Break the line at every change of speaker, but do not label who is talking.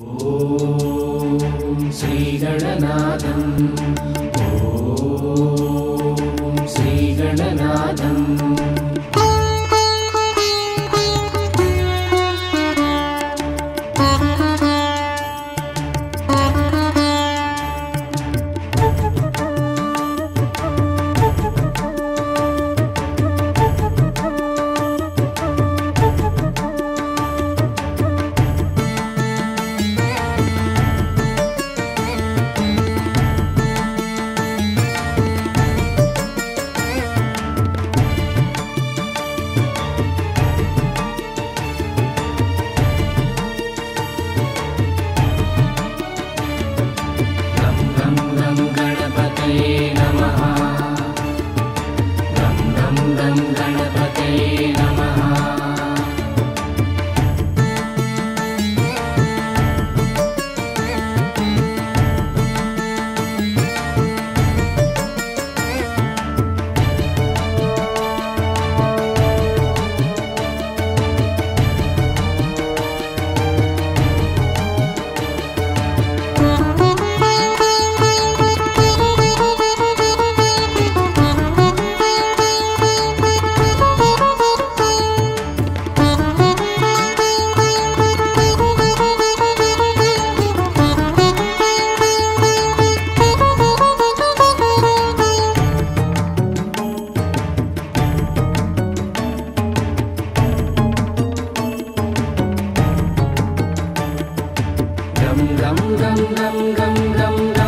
ॐ श्रीगणनाथम् गणपतये गं गं गं गं